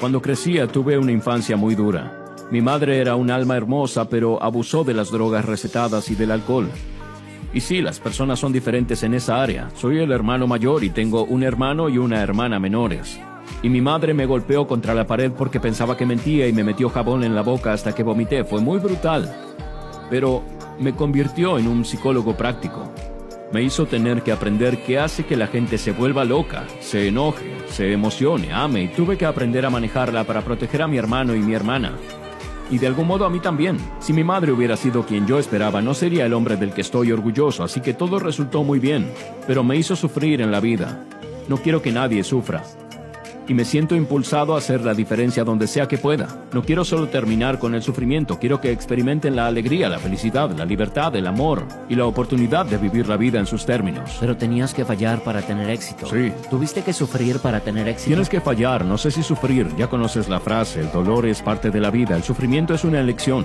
Cuando crecía tuve una infancia muy dura. Mi madre era un alma hermosa, pero abusó de las drogas recetadas y del alcohol. Y sí, las personas son diferentes en esa área. Soy el hermano mayor y tengo un hermano y una hermana menores. Y mi madre me golpeó contra la pared porque pensaba que mentía y me metió jabón en la boca hasta que vomité. Fue muy brutal. Pero me convirtió en un psicólogo práctico. Me hizo tener que aprender qué hace que la gente se vuelva loca, se enoje, se emocione, ame y tuve que aprender a manejarla para proteger a mi hermano y mi hermana. Y de algún modo a mí también. Si mi madre hubiera sido quien yo esperaba, no sería el hombre del que estoy orgulloso, así que todo resultó muy bien. Pero me hizo sufrir en la vida. No quiero que nadie sufra y me siento impulsado a hacer la diferencia donde sea que pueda. No quiero solo terminar con el sufrimiento, quiero que experimenten la alegría, la felicidad, la libertad, el amor y la oportunidad de vivir la vida en sus términos. Pero tenías que fallar para tener éxito. Sí. Tuviste que sufrir para tener éxito. Tienes que fallar, no sé si sufrir, ya conoces la frase, el dolor es parte de la vida, el sufrimiento es una elección.